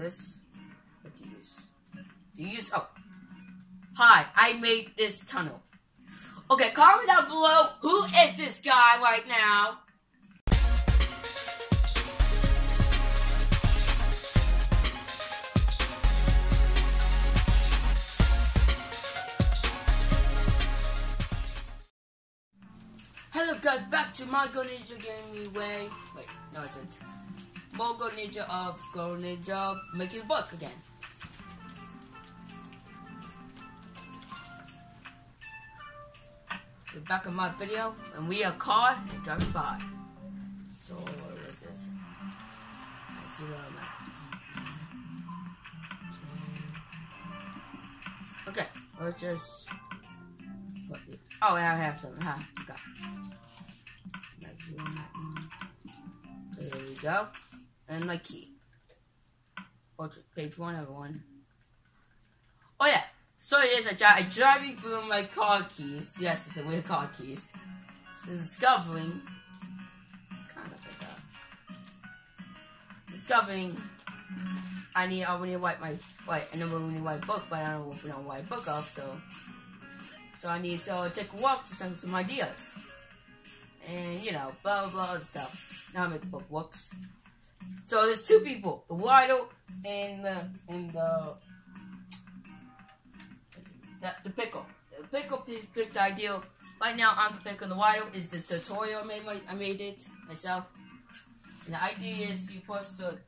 this. What do you use? Do you use? Oh, hi! I made this tunnel. Okay, comment down below who is this guy right now. Hello guys, back to my Gold Ninja Gaming Way. Wait, no it isn't. More Gold Ninja of Gold Ninja making book again. We're back in my video, and we are car driving by. So, what is this? Let's see where I'm at. Okay, let's just. Oh, I have some. Huh, okay. There we go. And my key. Page one, everyone. Oh yeah. So it is a, dri a driving through my car keys. Yes, it's a weird car keys. Discovering. Kind of like that. Discovering. I need. I need to wipe my. Wait, I know we need to wipe book, but I don't we don't wipe book off. So. So I need to take a walk to some some ideas and you know, blah blah blah stuff. Now I make the book works. So there's two people, the Waddle and the and the the, the pickle. The pickle picked the ideal. Right now I'm and the Waddle is this tutorial I made my, I made it myself. And the idea is you supposed to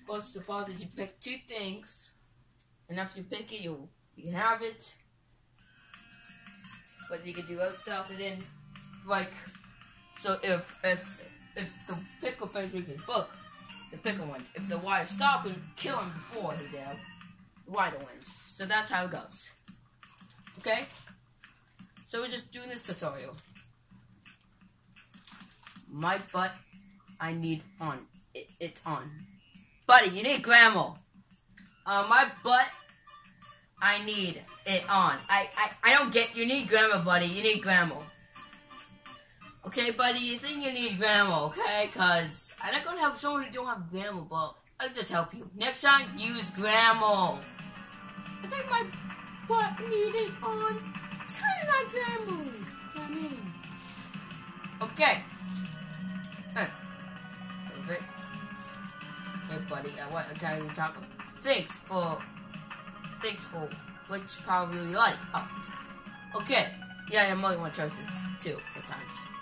supposed to follow that you pick two things and after you pick it you you can have it. But you can do other stuff and then like so if if if the pickle finishes reading his book, the pickle wins. If the wire stop and kill him before he dead, the wire wins. So that's how it goes. Okay? So we're just doing this tutorial. My butt I need on. It, it's on. Buddy, you need grandma. Uh, my butt I need it on. I, I, I don't get you need grandma, buddy. You need grandma. Okay, buddy, you think you need grandma, okay? Because I'm not going to have someone who don't have grandma, but I'll just help you. Next time, use grandma. I think my butt needed on. It's kind of like grandma. I mean. Okay. Perfect. Hey, buddy, I want a kind taco. Thanks for... Thanks for which power you like. Oh. Okay. Yeah, more than one choices, too, sometimes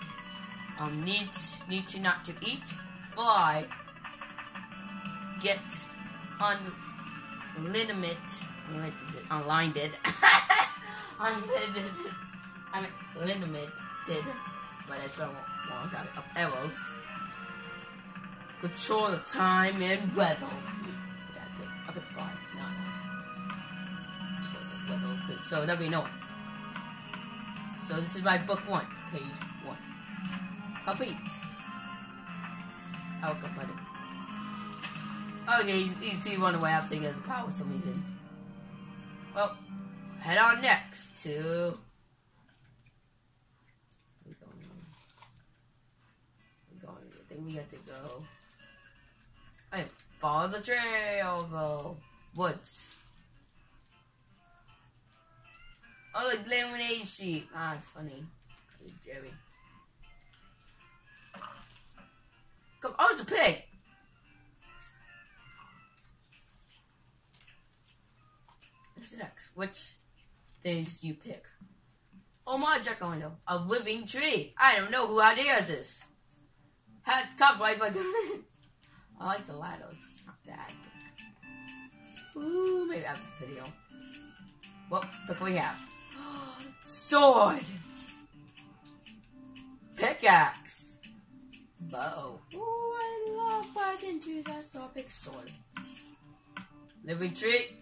um, need need to not to eat, fly, get unlimited, unlimited, unlimited, unlimited, but I still want to of arrows. Control the time and weather. So be no one. So this is my book one, page one. Kapit. Oh, kapatid. Okay, he's, he's, he away after he gets the power for some reason. Well, head on next to... We're going, we're going, I think we have to go... Hey, follow the trail, though. Woods. Oh, like lemonade sheep. Ah, funny. Jerry. Come, oh, it's a pig. What's next? Which things do you pick? Oh my Jack lantern, a living tree. I don't know who ideas this. Had copyright by I like the ladders. Not bad. Ooh, maybe after the video. Well, look what we have. Sword. Pickaxe bow. Oh, I I didn't that so I picked sword. Living tree.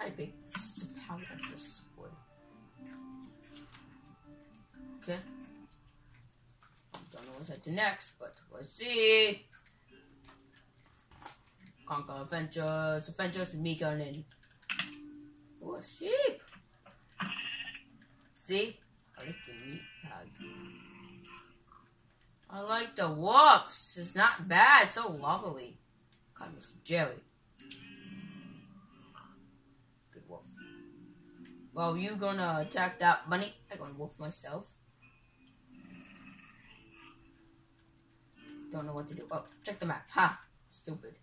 I picked the power of the sword. Okay. Don't know what's to next, but we'll see. Conquer Adventures, Adventures with Mika and Oh, a sheep. See? I like the meat pad. I like the wolves. It's not bad. It's so lovely. Cut me some jelly. Good wolf. Well, you gonna attack that bunny? I gonna wolf myself. Don't know what to do. Oh, check the map. Ha! Stupid.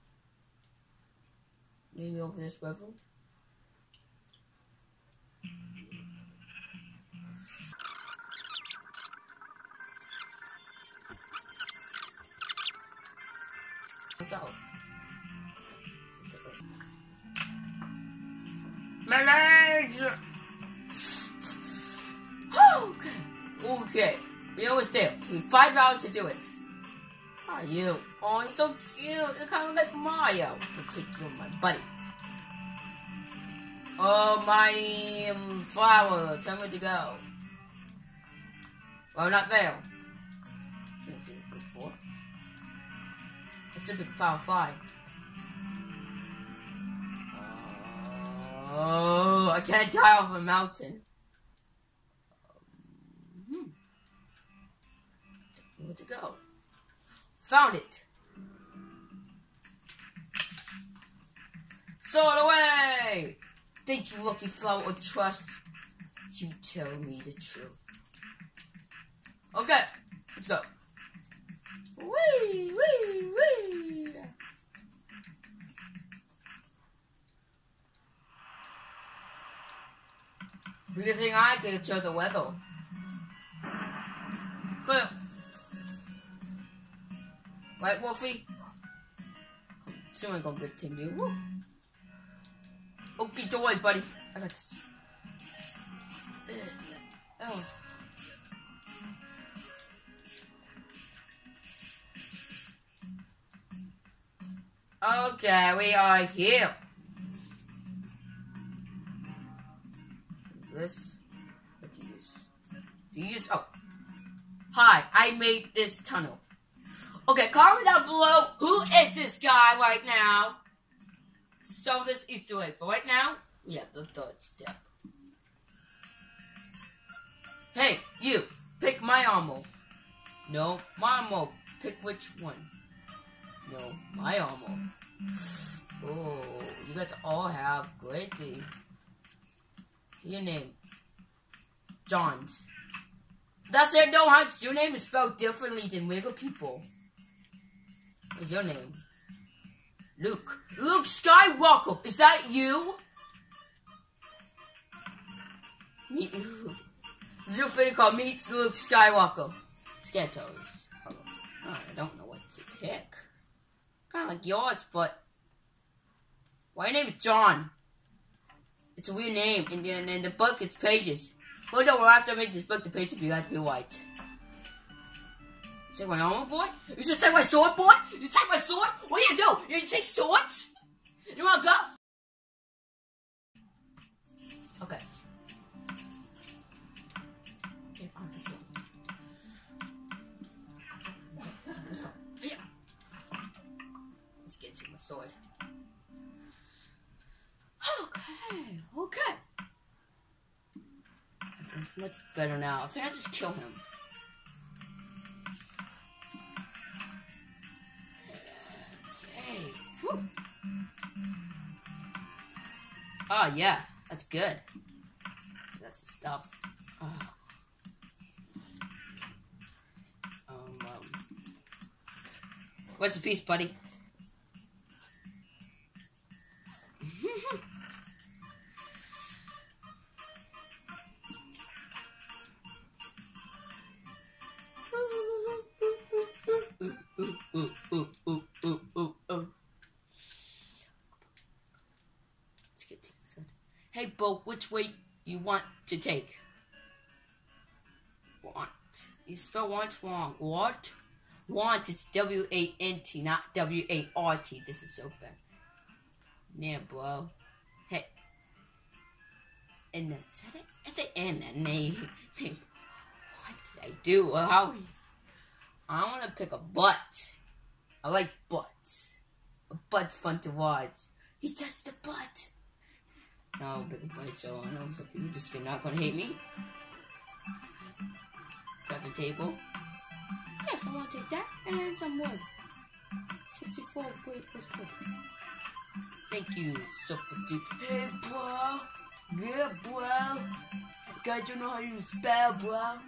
Maybe over this level. Out? My legs! okay. Okay. We always do. We have five hours to do it. How are you? Oh, you're so cute. You kind of like Mario. I'll take you, my buddy. Oh, my um, flower. Tell me to go. Well, not there. Big flower fly. Oh, I can't die off a mountain. Hmm. Where to go? Found it. Soared away! Thank you, Lucky Flower, or trust you tell me the truth. Okay, let's go. Wee, wee, wee. Good thing I can control the weather. Clear. Right, Wolfie? Soon gonna get to you. Woo. Okay, don't worry, buddy. I got this. Oh. Okay, we are here. This. What do you use? Do you use? Oh. Hi, I made this tunnel. Okay, comment down below who is this guy right now. So this Easter egg, but right now we have the third step. Hey, you, pick my armor. No, my armor. Pick which one. No, my armor. Oh, you guys all have great day. Your name. Johns. That's it, no, Hans. Your name is spelled differently than regular people. What's your name? Luke. Luke Skywalker. Is that you? Meet Zoo call meets Luke Skywalker. Sketos. Oh, I don't know what to pick. Kind of like yours, but why name is John? It's a weird name. In the, in the book, it's pages. Hold on, we'll have to make this book, the pages be, have to be white. You take my armor, boy? You just take my sword, boy? You take my sword? What do you do? You take swords? You wanna go? Okay, sword. Okay, okay. I think much better now. I think I just kill him. Okay. Whew. Oh yeah, that's good. That's the stuff. Oh. Um, um. What's the piece, buddy? Hey, Bo, which way you want to take? Want. You spell want wrong. What? Want is W A N T, not W A R T. This is so bad. Yeah, bro. Hey. And is that it? It's an N and A. What did I do? Well, how? I want to pick a butt. I like butts. A butt's fun to watch. He touched the butt. Now I'm picking butt, so I know some people just not gonna hate me. Got the table. Yes, I want to take that and some wood. 64 great plus wood. Thank you, Super Dude. Hey, bro. Yeah, bro. Guys don't know how to spell, bro.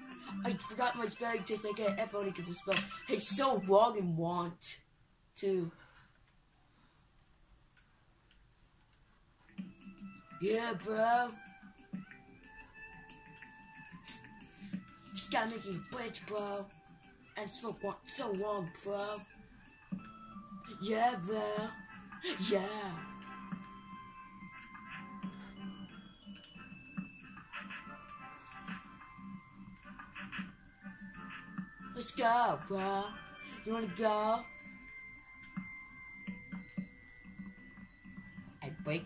I forgot my spelling test. I get F because I spell. Hey, so wrong and want to. Yeah, bro. Just gotta make you bitch, bro. And so want so wrong, bro. Yeah, bro. Yeah. Let's go, bro. You wanna go? I break.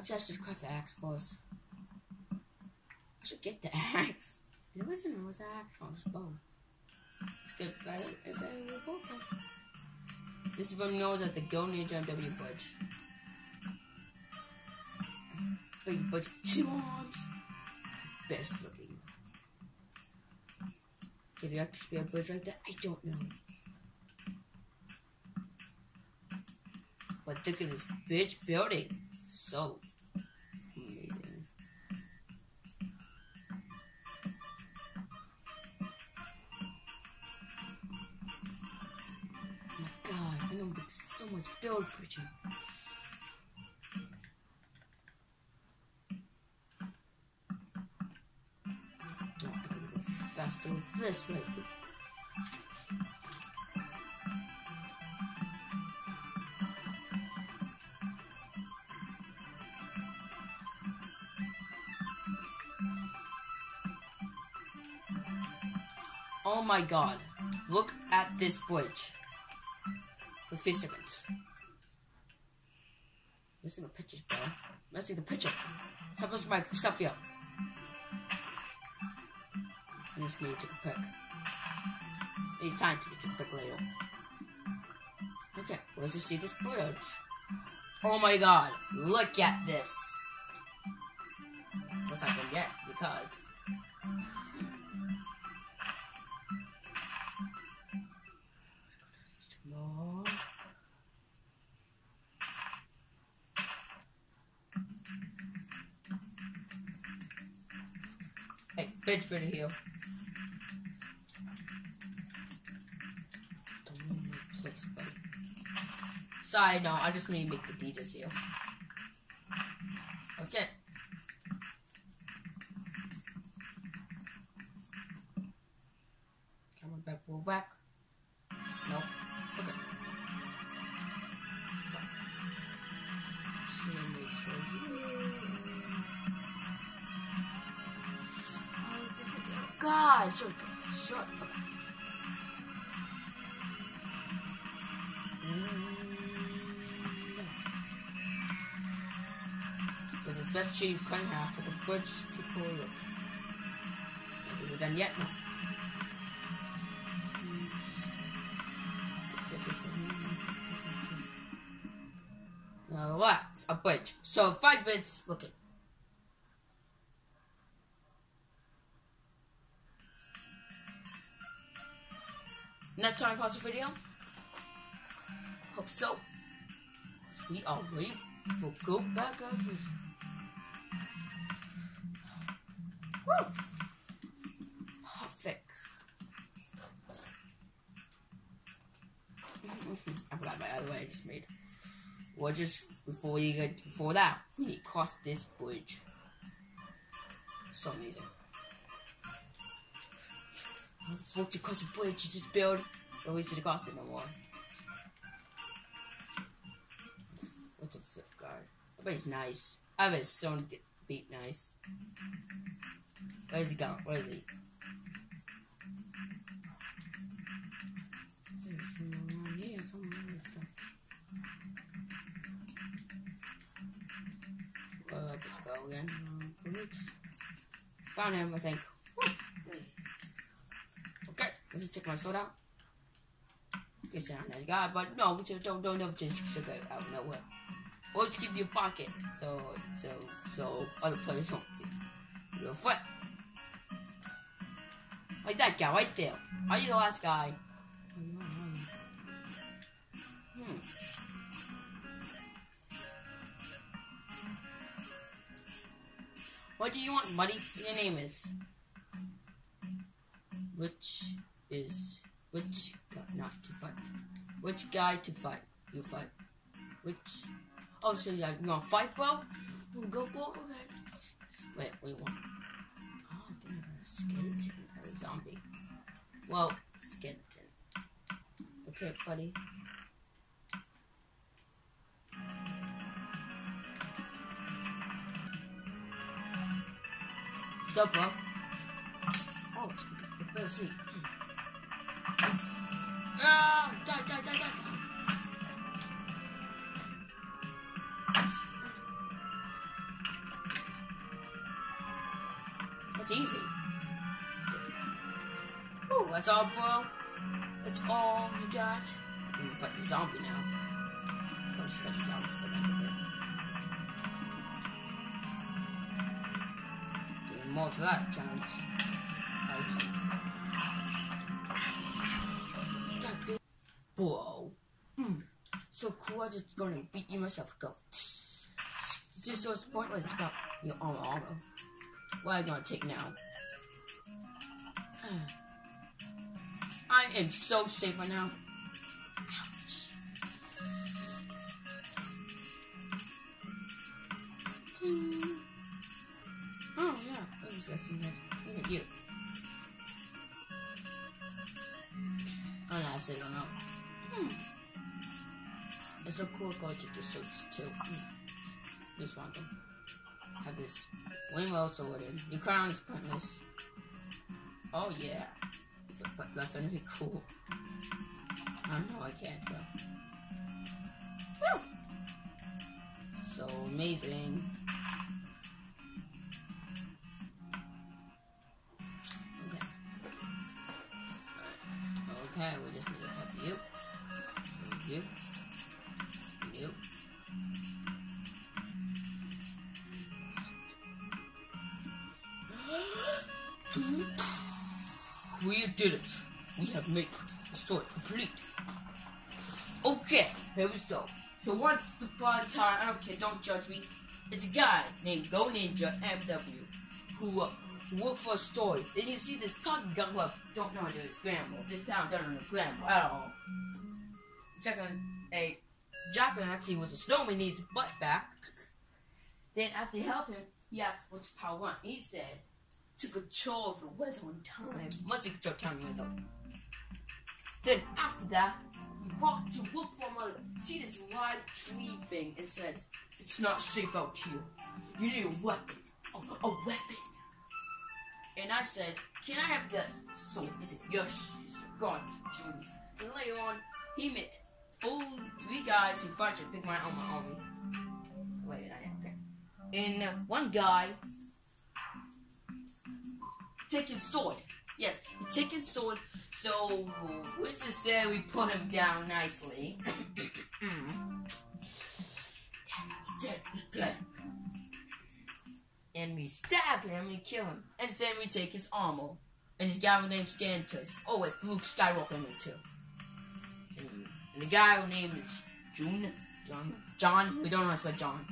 Actually, I should craft the axe first. I should get the axe. It wasn't it was an axe on his bow. It's good, right? It better work okay. This is what knows that the Gold Ninja MW Bridge. Big Bridge with two arms. Best looking. If you actually be a bridge like that, I don't know. But look at this bitch building. So I know so much build bridging. Don't go faster this way. Oh my god. Look at this bridge. Three seconds. Missing the pictures, bro. Missing the picture. Stop looking my stuff here. I just need to pick. It's time to take a pic later. Okay, let's just see this bridge. Oh my god, look at this. What's I can get because Heal. Sorry, no, I just need to make the DJs heal. Okay. God, shut, shut up. With the best tree you can have for the bridge to pull up. Are we done yet? No. Now what's a bridge? So five bits looking. Next time pause the video. Hope so. We are waiting. We'll go back up. Woo! Perfect. I forgot my other way I just made. Well, just before you get before that, we need to cross this bridge. So amazing. Let's walk across the bridge. You just build. At least it cost it no more. What's a fifth guard? I bet he's nice. I bet it's so beat nice. Where's he going? Where is he? Found him, I think. Let's check my sword out. Guess you're not a nice guy, but no, don't don't never just check it out of nowhere. Or keep your pocket, so so so other players won't see your foot. Like that guy right there. Are you the last guy? Hmm. What do you want, buddy? Your name is. Which is which guy not to fight? Which guy to fight? You fight. Which? Oh, so you you to fight, bro? Go, bro. Okay. Wait, what do you want? Oh, I have a skeleton or a zombie. Well, skeleton. Okay, buddy. Let's go, bro. Oh, better seat. Ah, die, die, die, die. That's easy. Ooh, that's all. That's all you got. Can fight the zombie now. Zombie for more that challenge. I'm just gonna beat you myself. Go. It's just so pointless about your armor armor. What are you gonna take now? I am so safe right now. Oh yeah, that was acting good. Look at you. Oh no, I still don't know. Hmm. It's so cool go to the suits too. Just random. Have this wing well sorted. Your crown is pointless. Oh yeah. But that's gonna be cool. I know I can't so. Woo! So amazing. It. We have made the story complete. Okay, here we go. So once upon a time, I don't care, don't judge me. It's a guy named Gold Ninja MW who uh, worked for a story. Then you see this pug gun who I don't know how to do his. This town don't know grammar at all. Second, a Jackal actually was a snowman needs butt back. then after he helped him, he asked what's power one. He said to control the weather on time. Must have control time weather. Then after that, he brought to look for mother. See this live tree thing and says, It's not safe out here. You need a weapon. A, a weapon. And I said, Can I have this? So he said, Yes, God, Junior. And later on, he met full three guys who first just picked my own my army. Wait, yet, okay. And uh, one guy taking sword. Yes, he taking sword. So what's to say we put him down nicely? dead. He's dead. And we stab him and we kill him. And then we take his armor. And his guy named Scantus. Oh, wait, Luke Skywalker in it too. And, the guy named is June. John. John. We don't know how to spell John.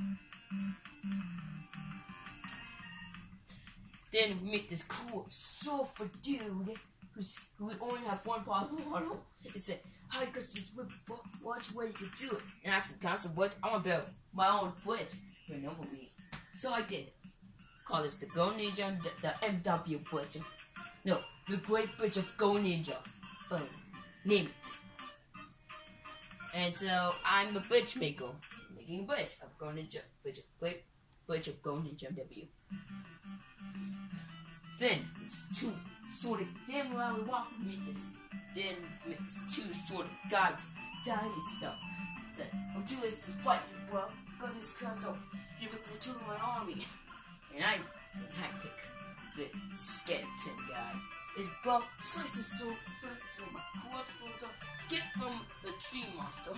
Then we meet this cool sulfur dude who's, who only have one possible model. It said, you got this whip? What, what's way you could do it? And I him, Council, what? I'm gonna build my own bridge for noble me. So I did. Let's call this the Gold Ninja, the, the MW Bridge. No, the Great Bridge of Gold Ninja. Boom. Name it. And so I'm the bridge maker, making a bridge of Gold Ninja, bridge of Great Bridge of Gold Ninja MW. Then it's two sort of damn well we walk and meet this then with these two sort of guys dying and stuff. Said, I'm doing this to fight you, bro. Got this castle. You can platoon my army. And I I pick the skeleton guy. His bro slices so so my crossbows up. Get from the tree monster.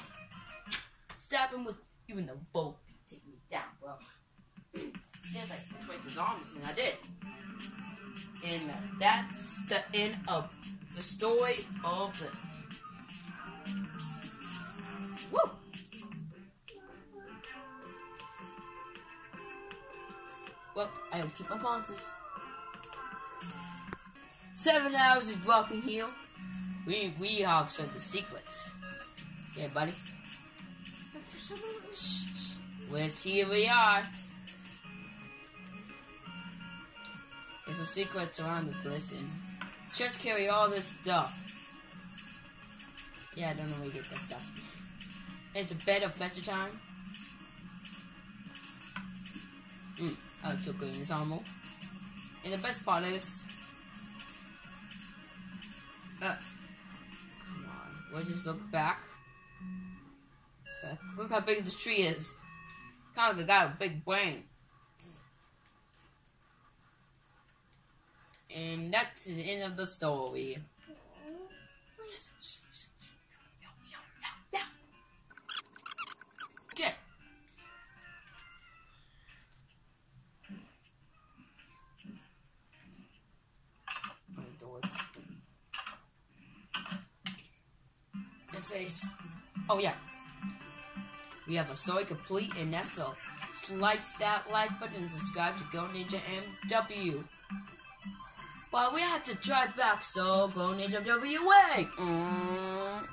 Stab him with even the bow. Take me down, bro. It's like, fight the zombies, and I did. And that's the end of the story of this. Woo! Well, Well, I'll keep my promises. Seven hours of walking Heal. We we have some the secrets. Yeah, buddy. Shh. Let's here we are. There's some secrets around the glisten. Just carry all this stuff. Yeah, I don't know where you get that stuff. It's a bed of adventure time. Mm, I took green ammo. And the best part is uh, come on. Let's just look back. Look how big this tree is. Kind of the guy with a big brain. And that's the end of the story. Okay. And face. Oh yeah. We have a story complete and that's all. Slice that like button and subscribe to Gold Ninja MW. But we have to drive back, so Go MW. Mm.